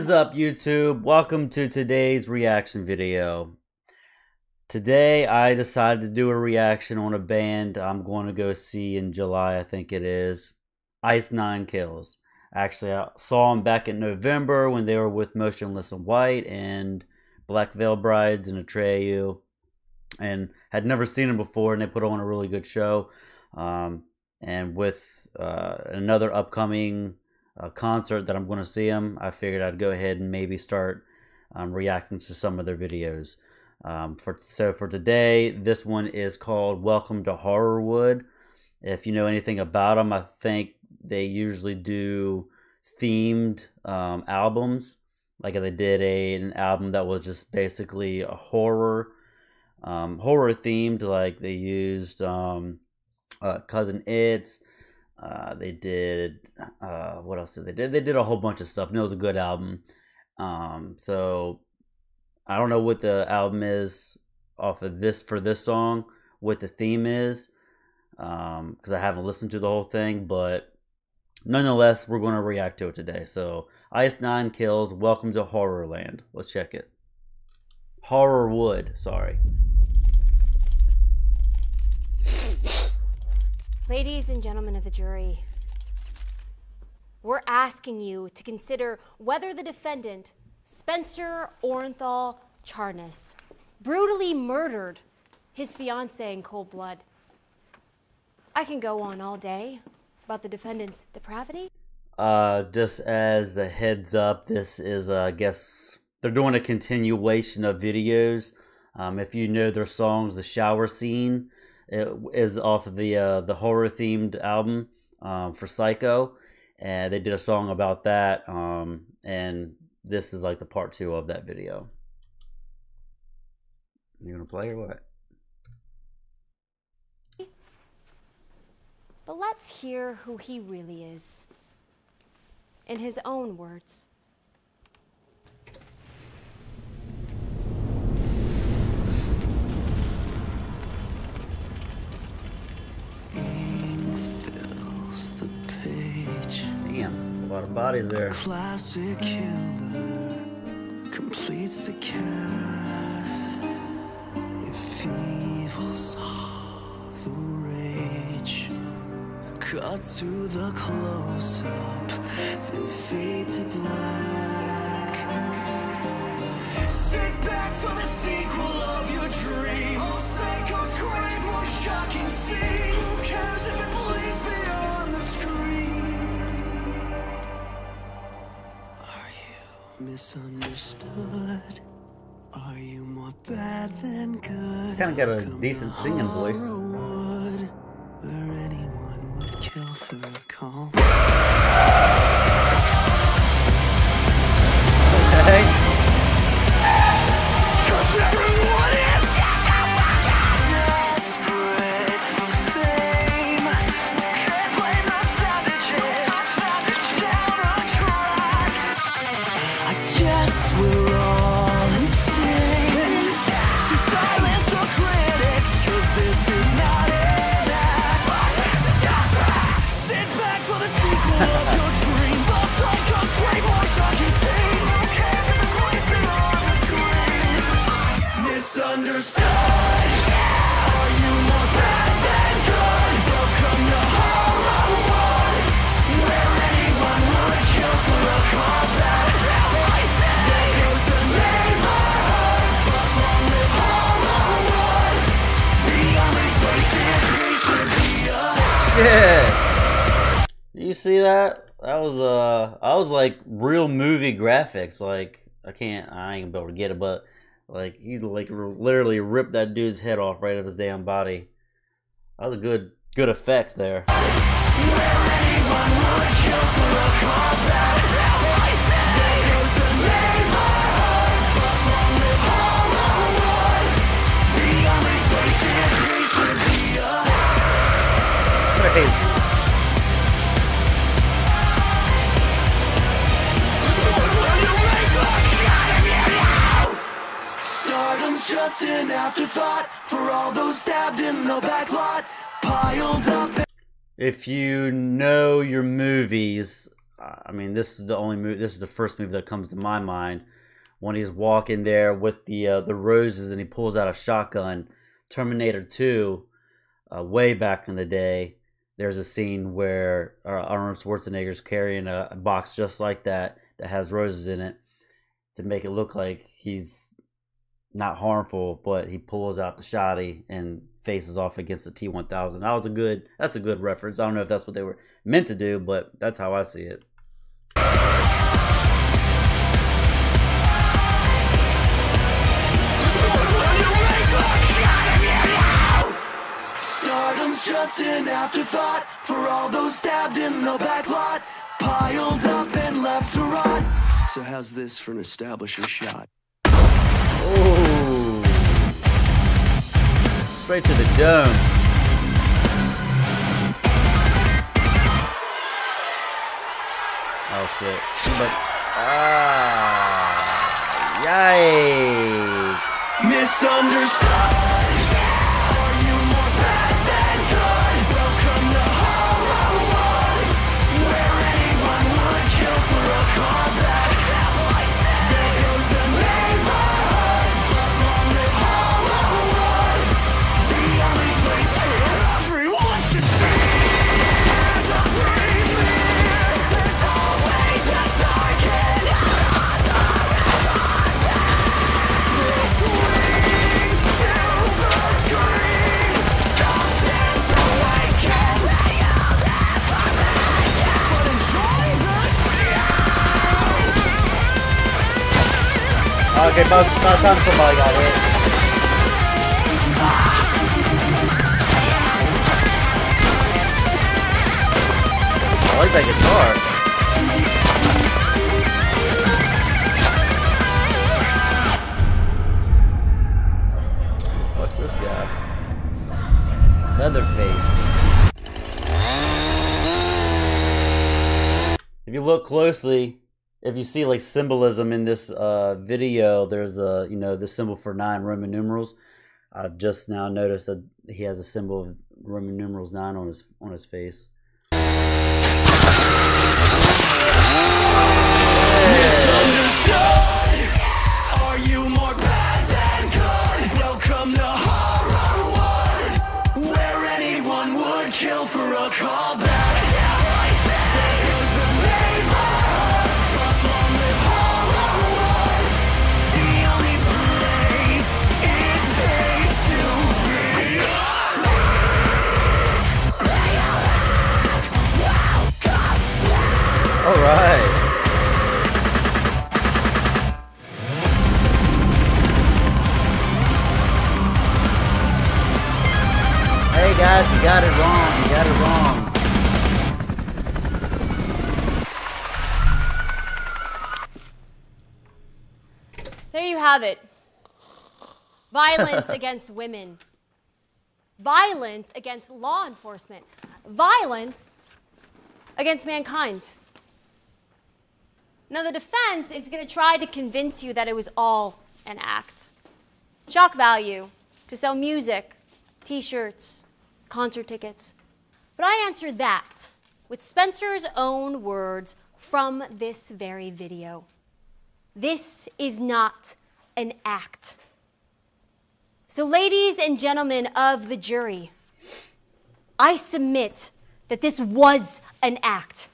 Is up, YouTube? Welcome to today's reaction video. Today, I decided to do a reaction on a band I'm going to go see in July, I think it is. Ice Nine Kills. Actually, I saw them back in November when they were with Motionless in White and Black Veil Brides and Atreyu. And had never seen them before, and they put on a really good show. Um, and with uh, another upcoming uh, concert that I'm going to see them, I figured I'd go ahead and maybe start um, reacting to some of their videos. Um, for so for today, this one is called "Welcome to Horrorwood." If you know anything about them, I think they usually do themed um, albums. Like they did a an album that was just basically a horror, um, horror themed. Like they used um, uh, Cousin It's. Uh, they did uh, what else did they did? They did a whole bunch of stuff, and it was a good album. Um, so I don't know what the album is off of this for this song, what the theme is, because um, I haven't listened to the whole thing. But nonetheless, we're going to react to it today. So Ice Nine Kills, Welcome to Horrorland. Let's check it. Horrorwood, sorry. Ladies and gentlemen of the jury, we're asking you to consider whether the defendant, Spencer Orenthal Charnas, brutally murdered his fiancee in cold blood. I can go on all day about the defendant's depravity. Uh, just as a heads up, this is, uh, I guess, they're doing a continuation of videos. Um, if you know their songs, the shower scene is off of the uh, the horror themed album um, for Psycho, and they did a song about that. Um, and this is like the part two of that video. You gonna play or what? But let's hear who he really is. In his own words. Lot of bodies there. Classic killer completes the cast. The rage, cut to the close up, then fade to black. Sit back for the Kind of got a decent singing voice. See that? That was uh, I was like real movie graphics. Like I can't, I ain't gonna be able to get it, but like he like literally ripped that dude's head off right of his damn body. That was a good, good effects there. Stardom's just an afterthought for all those stabbed in the back lot, piled up. If you know your movies, I mean, this is the only movie. This is the first movie that comes to my mind when he's walking there with the uh, the roses and he pulls out a shotgun. Terminator Two, uh, way back in the day, there's a scene where uh, Arnold Schwarzenegger's carrying a box just like that that has roses in it to make it look like he's not harmful, but he pulls out the shotty and faces off against the T1000. That was a good. That's a good reference. I don't know if that's what they were meant to do, but that's how I see it. Stardom's just an afterthought for all those stabbed in the back lot, piled up and left to rot. So how's this for an establisher shot? Straight to the dome. Oh shit. But ah, yikes. Misunderstood. Okay, about, about time somebody got hit. I like that guitar. What's this guy? Leatherface. If you look closely, if you see like symbolism in this uh, video, there's a you know the symbol for nine Roman numerals. I just now noticed that he has a symbol of Roman numerals nine on his on his face. All right. Hey guys, you got it wrong. You got it wrong. There you have it. Violence against women. Violence against law enforcement. Violence against mankind. Now, the defense is going to try to convince you that it was all an act. Shock value to sell music, t shirts, concert tickets. But I answer that with Spencer's own words from this very video. This is not an act. So, ladies and gentlemen of the jury, I submit that this was an act.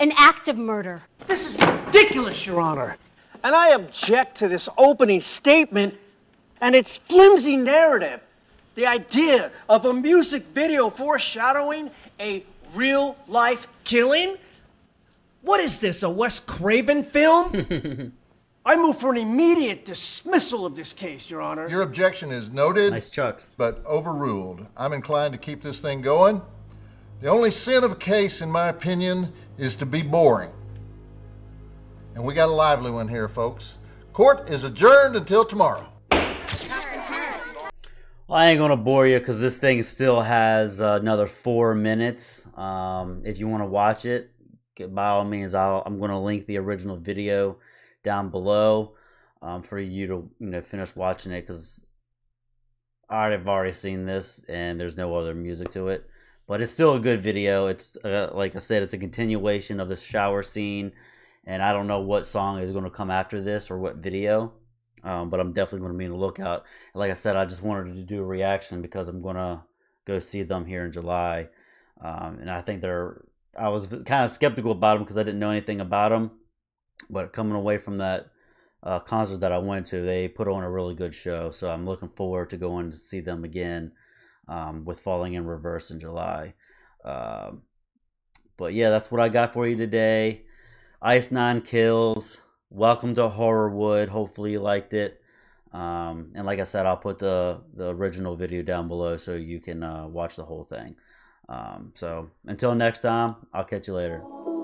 An act of murder. This is ridiculous, Your Honor. And I object to this opening statement and its flimsy narrative. The idea of a music video foreshadowing a real life killing? What is this, a Wes Craven film? I move for an immediate dismissal of this case, Your Honor. Your objection is noted, Nice chucks. but overruled. I'm inclined to keep this thing going. The only sin of a case, in my opinion, is to be boring. And we got a lively one here, folks. Court is adjourned until tomorrow. Well, I ain't gonna bore you because this thing still has uh, another four minutes. Um, if you want to watch it, by all means, I'll, I'm gonna link the original video down below um, for you to you know finish watching it because I've already seen this and there's no other music to it. But it's still a good video. It's uh, like I said, it's a continuation of the shower scene, and I don't know what song is going to come after this or what video, um, but I'm definitely going to be on the lookout. Like I said, I just wanted to do a reaction because I'm going to go see them here in July, um, and I think they're. I was kind of skeptical about them because I didn't know anything about them, but coming away from that uh, concert that I went to, they put on a really good show. So I'm looking forward to going to see them again um, with Falling in Reverse in July. Um, but yeah, that's what I got for you today. Ice Nine Kills. Welcome to Horrorwood. Hopefully you liked it. Um, and like I said, I'll put the the original video down below so you can uh, watch the whole thing. Um, so until next time, I'll catch you later.